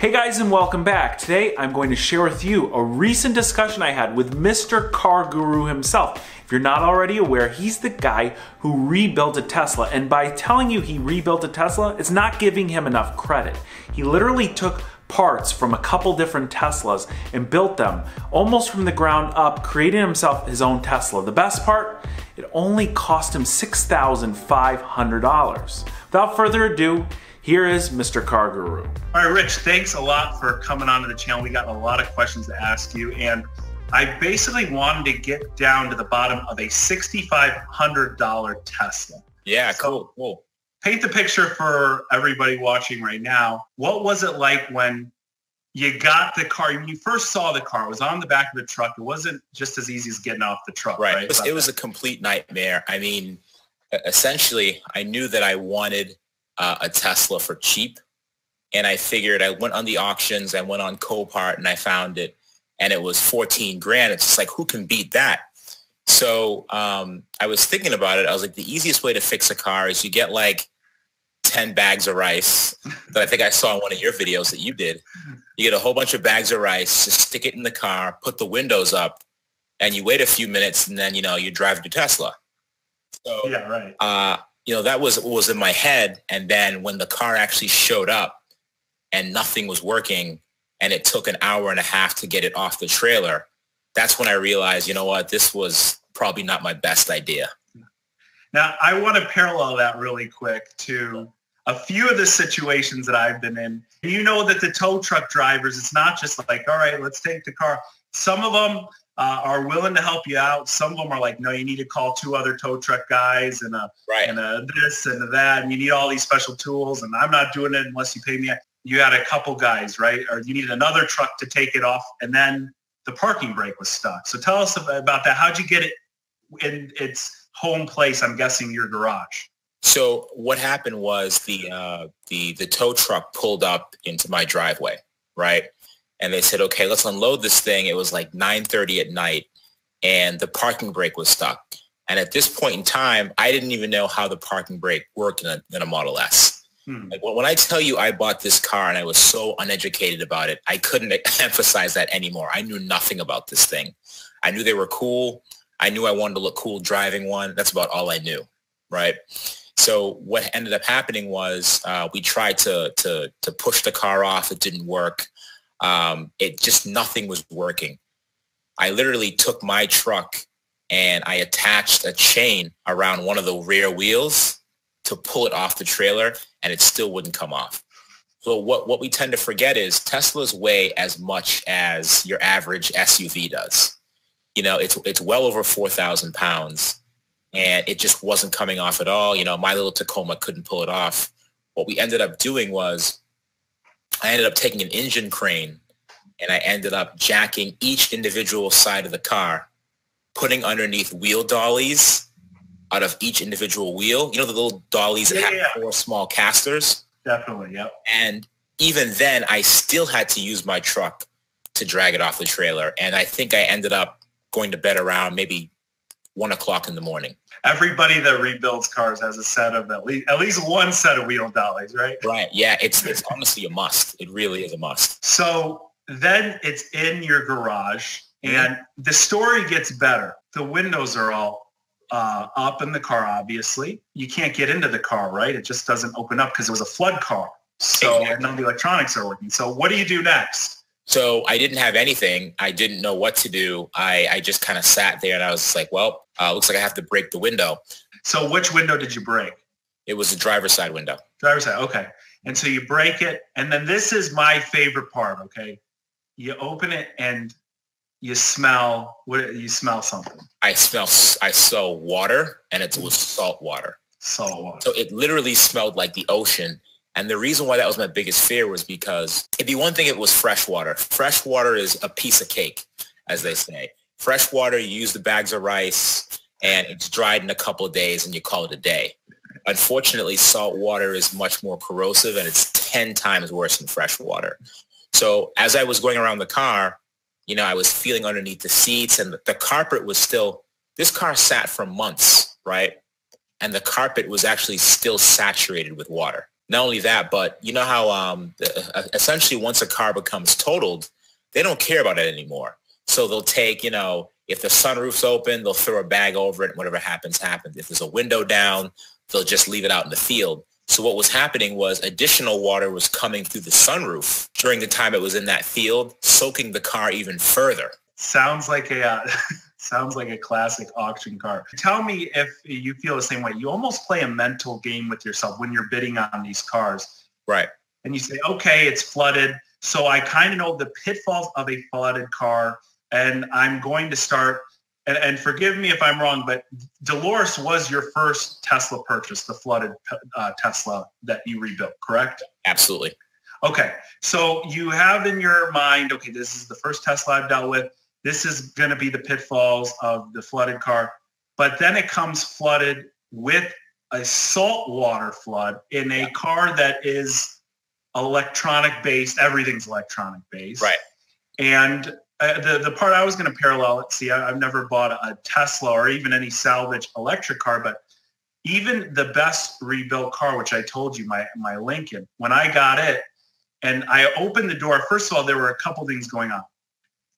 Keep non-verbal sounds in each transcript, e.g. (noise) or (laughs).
Hey guys and welcome back. Today I'm going to share with you a recent discussion I had with Mr. Car Guru himself. If you're not already aware, he's the guy who rebuilt a Tesla and by telling you he rebuilt a Tesla, it's not giving him enough credit. He literally took parts from a couple different Teslas and built them almost from the ground up, creating himself his own Tesla. The best part, it only cost him $6,500. Without further ado, here is Mr. Car Guru. All right, Rich, thanks a lot for coming onto the channel. We got a lot of questions to ask you. And I basically wanted to get down to the bottom of a $6,500 Tesla. Yeah, so cool, cool. Paint the picture for everybody watching right now. What was it like when you got the car, when you first saw the car, it was on the back of the truck. It wasn't just as easy as getting off the truck, right? right? It was, it was a complete nightmare. I mean, essentially, I knew that I wanted – uh, a Tesla for cheap. And I figured I went on the auctions, I went on Copart and I found it and it was 14 grand. It's just like, who can beat that? So um, I was thinking about it. I was like, the easiest way to fix a car is you get like 10 bags of rice (laughs) that I think I saw in one of your videos that you did. You get a whole bunch of bags of rice, just stick it in the car, put the windows up, and you wait a few minutes and then, you know, you drive to Tesla. So, yeah, right. Uh, you know, that was was in my head. And then when the car actually showed up and nothing was working and it took an hour and a half to get it off the trailer, that's when I realized, you know what, this was probably not my best idea. Now, I want to parallel that really quick to a few of the situations that I've been in. You know that the tow truck drivers, it's not just like, all right, let's take the car. Some of them uh, are willing to help you out. Some of them are like, no, you need to call two other tow truck guys and a, right. and a this and a that, and you need all these special tools. And I'm not doing it unless you pay me. You had a couple guys, right? Or you needed another truck to take it off, and then the parking brake was stuck. So tell us about that. How'd you get it in its home place? I'm guessing your garage. So what happened was the uh, the the tow truck pulled up into my driveway, right? And they said, okay, let's unload this thing. It was like 9.30 at night and the parking brake was stuck. And at this point in time, I didn't even know how the parking brake worked in a, in a Model S. Hmm. Like when I tell you I bought this car and I was so uneducated about it, I couldn't (laughs) emphasize that anymore. I knew nothing about this thing. I knew they were cool. I knew I wanted to look cool driving one. That's about all I knew, right? So what ended up happening was uh, we tried to, to, to push the car off. It didn't work um, it just nothing was working. I literally took my truck and I attached a chain around one of the rear wheels to pull it off the trailer and it still wouldn't come off. So what, what we tend to forget is Teslas weigh as much as your average SUV does. You know, it's, it's well over 4,000 pounds and it just wasn't coming off at all. You know, my little Tacoma couldn't pull it off. What we ended up doing was I ended up taking an engine crane and I ended up jacking each individual side of the car, putting underneath wheel dollies out of each individual wheel. You know the little dollies yeah, that have yeah. four small casters? Definitely, yep. And even then, I still had to use my truck to drag it off the trailer. And I think I ended up going to bed around maybe one o'clock in the morning everybody that rebuilds cars has a set of at least at least one set of wheel dollies, right? Right. Yeah. It's it's honestly a must. It really is a must. So then it's in your garage, mm-hmm. and the story gets better. The windows are all uh, up in the car. Obviously, you can't get into the car, right? It just doesn't open up because it was a flood car. So exactly. none of the electronics are working. So what do you do next? So I didn't have anything. I didn't know what to do. I, I just kind of sat there and I was like, well, uh, looks like I have to break the window. So which window did you break? It was the driver's side window. Driver's side. Okay. And so you break it. And then this is my favorite part. Okay. You open it and you smell what you smell something. I smell I smell water and it was salt water. Salt water. So it literally smelled like the ocean and the reason why that was my biggest fear was because it'd be one thing if it was fresh water. Fresh water is a piece of cake, as they say. Fresh water, you use the bags of rice and it's dried in a couple of days and you call it a day. Unfortunately, salt water is much more corrosive and it's 10 times worse than fresh water. So as I was going around the car, you know, I was feeling underneath the seats and the, the carpet was still, this car sat for months, right? And the carpet was actually still saturated with water. Not only that, but you know how um, essentially once a car becomes totaled, they don't care about it anymore. So they'll take, you know, if the sunroof's open, they'll throw a bag over it. And whatever happens, happens. If there's a window down, they'll just leave it out in the field. So what was happening was additional water was coming through the sunroof during the time it was in that field, soaking the car even further. Sounds like a uh, (laughs) sounds like a classic auction car. Tell me if you feel the same way. You almost play a mental game with yourself when you're bidding on these cars. Right. And you say, okay, it's flooded. So I kind of know the pitfalls of a flooded car and I'm going to start and, and, forgive me if I'm wrong, but Dolores was your first Tesla purchase, the flooded uh, Tesla that you rebuilt, correct? Absolutely. Okay, so you have in your mind, okay, this is the first Tesla I've dealt with. This is going to be the pitfalls of the flooded car, but then it comes flooded with a saltwater flood in a car that is electronic based. Everything's electronic based. Right. And uh, the the part I was going to parallel it. See, I, have never bought a Tesla or even any salvage electric car, but even the best rebuilt car, which I told you, my my Lincoln, when I got it, and I opened the door. First of all, there were a couple things going on.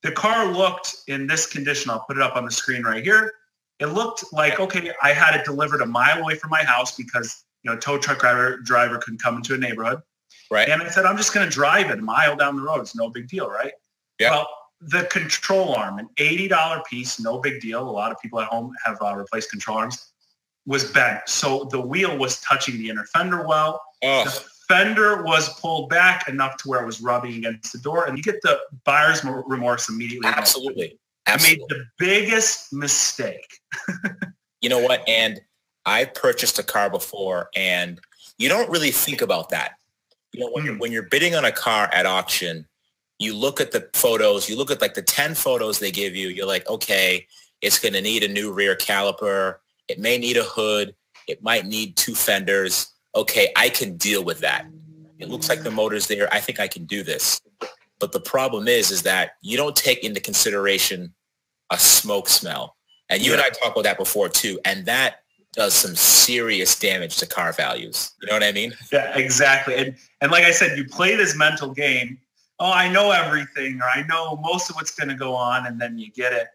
The car looked in this condition. I'll put it up on the screen right here. It looked like okay, I had it delivered a mile away from my house because you know tow truck driver driver couldn't come into a neighborhood. Right. And I said, I'm just going to drive it a mile down the road. It's no big deal, right? Yeah. Well, the control arm, an $80 piece, no big deal. A lot of people at home have uh, replaced control arms, was bent. So the wheel was touching the inner fender well. Oh. The fender was pulled back enough to where it was rubbing against the door. And you get the buyer's remorse immediately. Absolutely. Absolutely. I made the biggest mistake. (laughs) you know what? And I purchased a car before and you don't really think about that. You know, when, mm. you're, when you're bidding on a car at auction, you look at the photos, you look at like the 10 photos they give you, you're like, okay, it's going to need a new rear caliper. It may need a hood. It might need two fenders. Okay, I can deal with that. It looks like the motor's there. I think I can do this. But the problem is, is that you don't take into consideration a smoke smell. And you yeah. and I talked about that before too. And that does some serious damage to car values. You know what I mean? Yeah, exactly. And and like I said, you play this mental game oh, I know everything or I know most of what's going to go on and then you get it.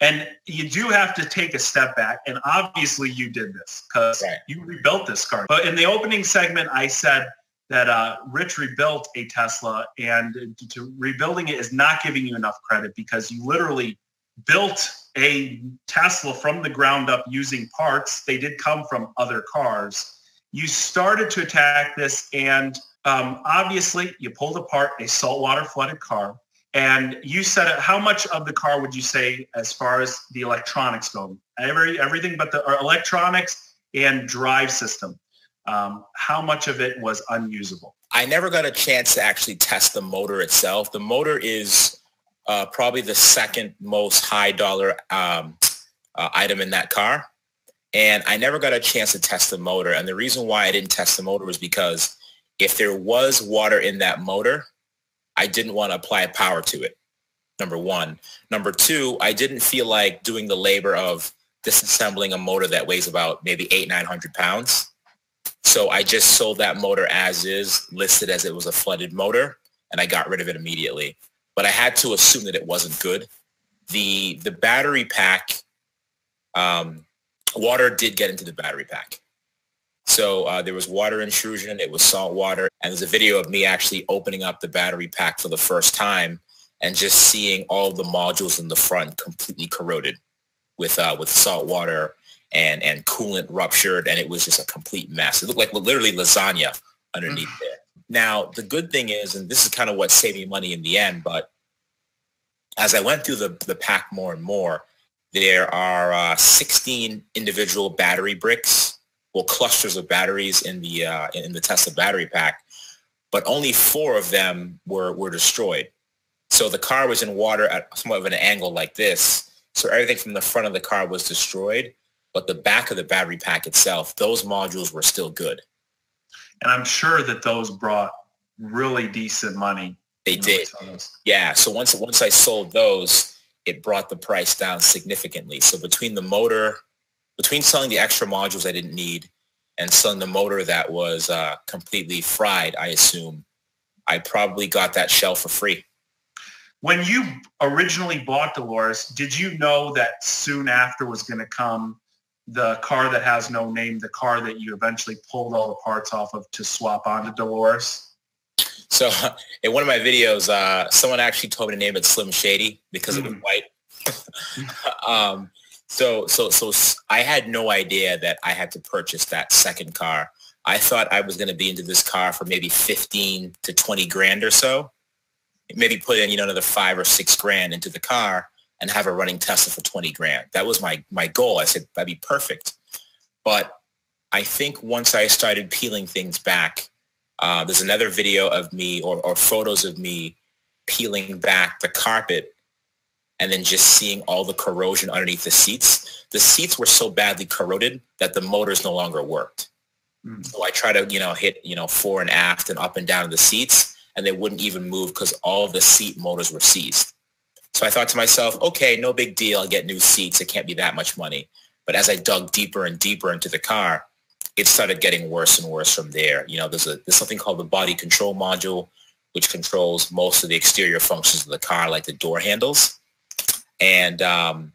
And you do have to take a step back. And obviously you did this because right. you rebuilt this car. But in the opening segment, I said that uh, Rich rebuilt a Tesla and to rebuilding it is not giving you enough credit because you literally built a Tesla from the ground up using parts. They did come from other cars. You started to attack this and um, obviously, you pulled apart a saltwater flooded car, and you said it. How much of the car would you say, as far as the electronics go, every everything but the electronics and drive system? Um, how much of it was unusable? I never got a chance to actually test the motor itself. The motor is uh, probably the second most high dollar um, uh, item in that car. And I never got a chance to test the motor. And the reason why I didn't test the motor was because if there was water in that motor, I didn't want to apply power to it. Number one. Number two, I didn't feel like doing the labor of disassembling a motor that weighs about maybe eight, 900 pounds. So I just sold that motor as is, listed as it was a flooded motor, and I got rid of it immediately. But I had to assume that it wasn't good. The, the battery pack, um, water did get into the battery pack. So uh, there was water intrusion. It was salt water. And there's a video of me actually opening up the battery pack for the first time and just seeing all the modules in the front completely corroded with uh, with salt water and, and coolant ruptured. And it was just a complete mess. It looked like literally lasagna underneath mm. there. Now, the good thing is, and this is kind of what saved me money in the end, but as I went through the, the pack more and more, there are uh, 16 individual battery bricks well clusters of batteries in the uh, in the Tesla battery pack, but only four of them were were destroyed. So the car was in water at somewhat of an angle like this. So everything from the front of the car was destroyed, but the back of the battery pack itself, those modules were still good. And I'm sure that those brought really decent money. They did. Yeah. So once once I sold those, it brought the price down significantly. So between the motor between selling the extra modules I didn't need and selling the motor that was uh, completely fried, I assume, I probably got that shell for free. When you originally bought Dolores, did you know that soon after was going to come the car that has no name, the car that you eventually pulled all the parts off of to swap onto Dolores? So (laughs) in one of my videos, uh, someone actually told me to name it Slim Shady because mm. it was white. (laughs) um, so, so, so I had no idea that I had to purchase that second car. I thought I was going to be into this car for maybe 15 to 20 grand or so. Maybe put in, you know, another five or six grand into the car and have a running Tesla for 20 grand. That was my, my goal. I said, that'd be perfect. But I think once I started peeling things back, uh, there's another video of me or, or photos of me peeling back the carpet and then just seeing all the corrosion underneath the seats. The seats were so badly corroded that the motors no longer worked. Mm. So I try to, you know, hit, you know, fore and aft and up and down the seats and they wouldn't even move because all the seat motors were seized. So I thought to myself, okay, no big deal. I'll get new seats. It can't be that much money. But as I dug deeper and deeper into the car, it started getting worse and worse from there. You know, there's a there's something called the body control module, which controls most of the exterior functions of the car, like the door handles and um,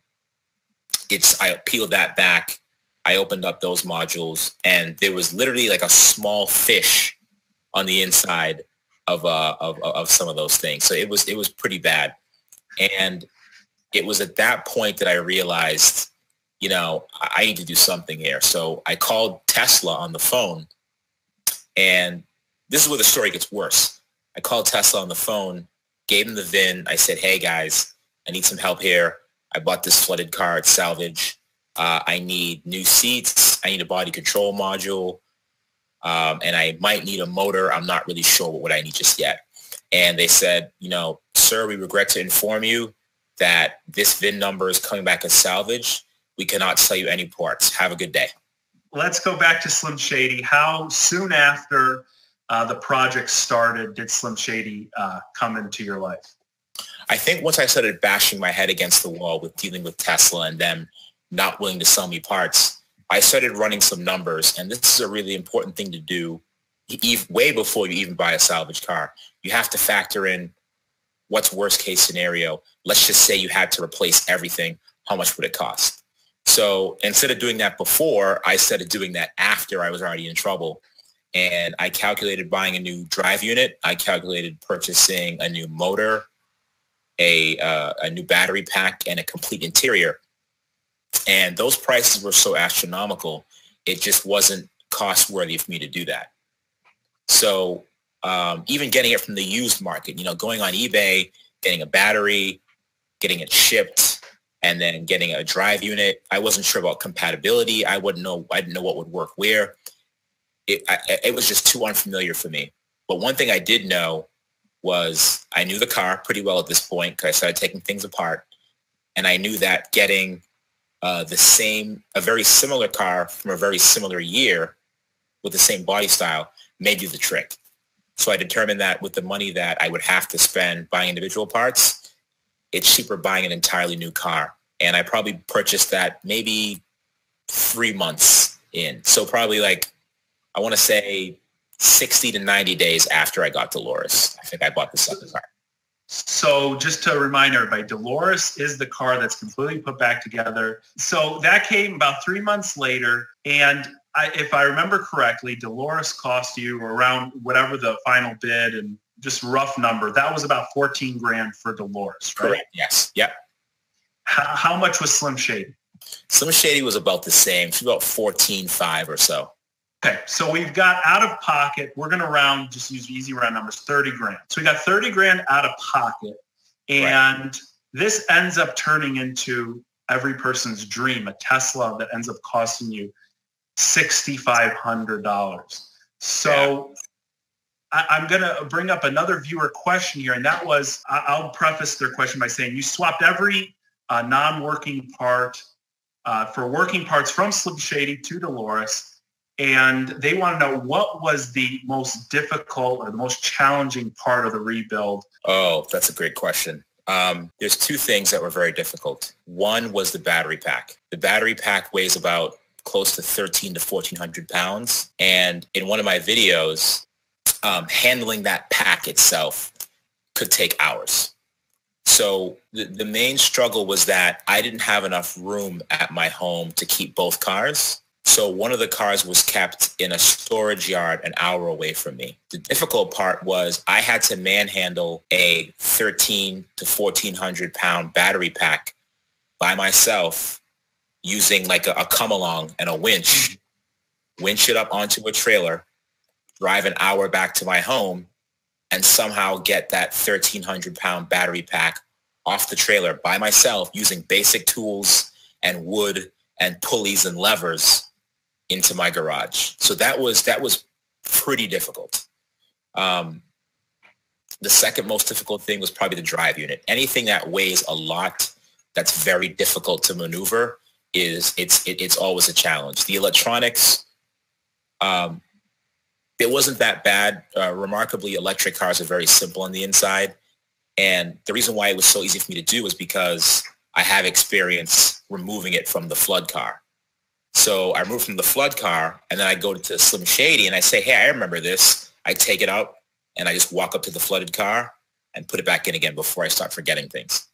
it's I peeled that back. I opened up those modules, and there was literally like a small fish on the inside of uh, of of some of those things. So it was it was pretty bad, and it was at that point that I realized, you know, I need to do something here. So I called Tesla on the phone, and this is where the story gets worse. I called Tesla on the phone, gave them the VIN. I said, hey guys, I need some help here. I bought this flooded car at salvage. Uh, I need new seats. I need a body control module. Um, and I might need a motor. I'm not really sure what I need just yet. And they said, you know, sir, we regret to inform you that this VIN number is coming back as salvage. We cannot sell you any parts. Have a good day. Let's go back to Slim Shady. How soon after uh, the project started did Slim Shady uh, come into your life? I think once I started bashing my head against the wall with dealing with Tesla and them not willing to sell me parts, I started running some numbers. And this is a really important thing to do way before you even buy a salvage car. You have to factor in what's worst case scenario. Let's just say you had to replace everything. How much would it cost? So instead of doing that before, I started doing that after I was already in trouble. And I calculated buying a new drive unit. I calculated purchasing a new motor, a, uh, a new battery pack and a complete interior. And those prices were so astronomical, it just wasn't cost worthy for me to do that. So um, even getting it from the used market, you know, going on eBay, getting a battery, getting it shipped, and then getting a drive unit. I wasn't sure about compatibility. I wouldn't know. I didn't know what would work where. It, I, it was just too unfamiliar for me. But one thing I did know was I knew the car pretty well at this point because I started taking things apart. And I knew that getting uh, the same, a very similar car from a very similar year with the same body style may do the trick. So I determined that with the money that I would have to spend buying individual parts, it's cheaper buying an entirely new car. And I probably purchased that maybe three months in. So probably like, I want to say 60 to 90 days after I got Dolores. I think I bought the second car. So just to remind everybody, Dolores is the car that's completely put back together. So that came about three months later. And I, if I remember correctly, Dolores cost you around whatever the final bid and just rough number. That was about 14 grand for Dolores, right? Correct. Yes. Yep. How, how much was Slim Shady? Slim Shady was about the same. She about 14.5 or so. Okay, so we've got out of pocket, we're going to round, just use easy round numbers, 30 grand. So we got 30 grand out of pocket. And right. this ends up turning into every person's dream, a Tesla that ends up costing you $6,500. So yeah. I, am going to bring up another viewer question here. And that was, I'll preface their question by saying you swapped every uh, non-working part uh, for working parts from Slim Shady to Dolores and they want to know what was the most difficult or the most challenging part of the rebuild. Oh, that's a great question. Um, there's two things that were very difficult. One was the battery pack. The battery pack weighs about close to 13 to 1400 pounds. And in one of my videos, um, handling that pack itself could take hours. So the, the main struggle was that I didn't have enough room at my home to keep both cars. So one of the cars was kept in a storage yard an hour away from me. The difficult part was I had to manhandle a 13 to 1400 pound battery pack by myself using like a, a come along and a winch, winch it up onto a trailer, drive an hour back to my home and somehow get that 1300 pound battery pack off the trailer by myself using basic tools and wood and pulleys and levers into my garage. So that was that was pretty difficult. Um, the second most difficult thing was probably the drive unit. Anything that weighs a lot that's very difficult to maneuver is it's it, it's always a challenge. The electronics, um, it wasn't that bad. Uh, remarkably, electric cars are very simple on the inside. And the reason why it was so easy for me to do was because I have experience removing it from the flood car. So I remove from the flood car and then I go to Slim Shady and I say, hey, I remember this. I take it out and I just walk up to the flooded car and put it back in again before I start forgetting things.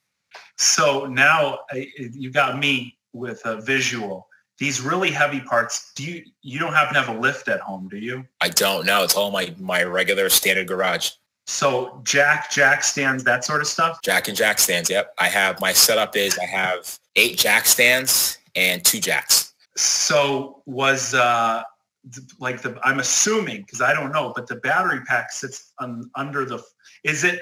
So now you got me with a visual. These really heavy parts do you you don't happen to have a lift at home do you? I don't know it's all my my regular standard garage. So jack jack stands that sort of stuff? Jack and jack stands yep. I have my setup is i have eight jack stands and two jacks so was uh like the i'm assuming because i don't know but the battery pack sits on, under the is it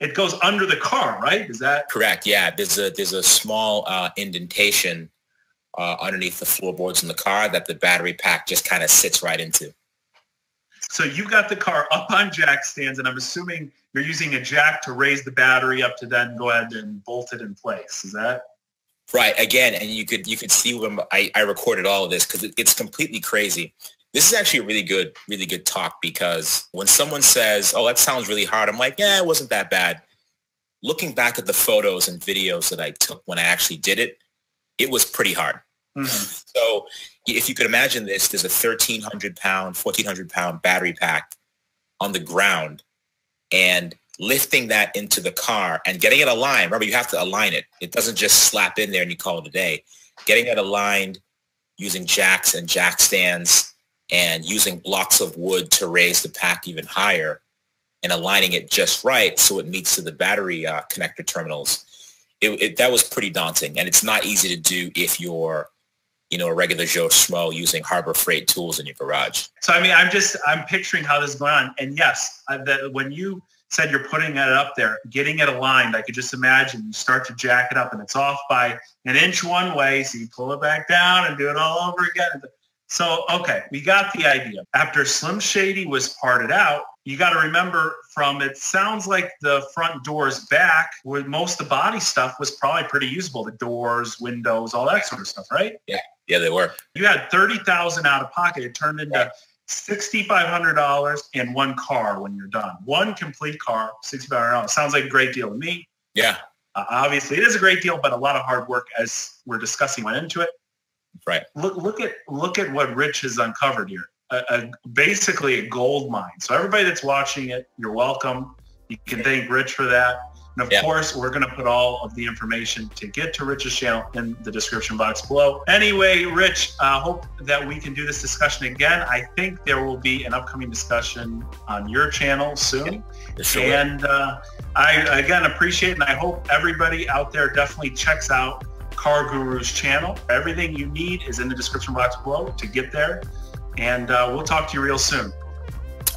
it goes under the car right is that correct yeah there's a there's a small uh, indentation uh, underneath the floorboards in the car that the battery pack just kind of sits right into. So you got the car up on jack stands, and I'm assuming you're using a jack to raise the battery up to then go ahead and bolt it in place. Is that? Right. Again, and you could you could see when I, I recorded all of this because it, it's completely crazy. This is actually a really good, really good talk because when someone says, oh, that sounds really hard, I'm like, yeah, it wasn't that bad. Looking back at the photos and videos that I took when I actually did it, it was pretty hard. Mm-hmm. So if you could imagine this, there's a 1,300 pound, 1,400 pound battery pack on the ground and lifting that into the car and getting it aligned. Remember, you have to align it. It doesn't just slap in there and you call it a day. Getting it aligned using jacks and jack stands and using blocks of wood to raise the pack even higher and aligning it just right so it meets to the battery uh, connector terminals it, it, that was pretty daunting, and it's not easy to do if you're, you know, a regular Joe Schmo using Harbor Freight tools in your garage. So I mean, I'm just I'm picturing how this is going on, and yes, the, when you said you're putting it up there, getting it aligned, I could just imagine you start to jack it up, and it's off by an inch one way, so you pull it back down and do it all over again. So okay, we got the idea. After Slim Shady was parted out, you got to remember from it sounds like the front doors back where most of the body stuff was probably pretty usable the doors windows all that sort of stuff right yeah yeah they were you had 30000 out of pocket it turned into yeah. $6500 in one car when you're done. One complete car $6500 sounds like a great deal to me. Yeah. Uh, obviously it is a great deal but a lot of hard work as we're discussing went into it. Right. Look look at look at what rich has uncovered here. A, a, basically a gold mine. So everybody that's watching it, you're welcome. You can thank Rich for that. And of yeah. course, we're going to put all of the information to get to Rich's channel in the description box below. Anyway, Rich, I uh, hope that we can do this discussion again. I think there will be an upcoming discussion on your channel soon. Sure and uh, I, again, appreciate and I hope everybody out there definitely checks out Car Guru's channel. Everything you need is in the description box below to get there and uh, we'll talk to you real soon.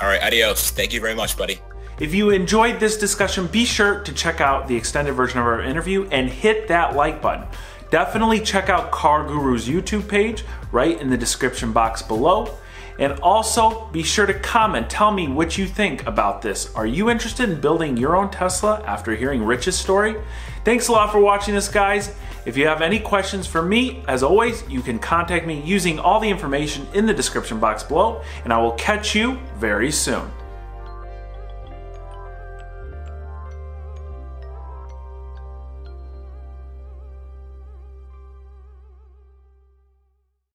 All right, adios. Thank you very much, buddy. If you enjoyed this discussion, be sure to check out the extended version of our interview and hit that like button. Definitely check out Car Guru's YouTube page right in the description box below. And also be sure to comment, tell me what you think about this. Are you interested in building your own Tesla after hearing Rich's story? Thanks a lot for watching this, guys. If you have any questions for me, as always, you can contact me using all the information in the description box below, and I will catch you very soon.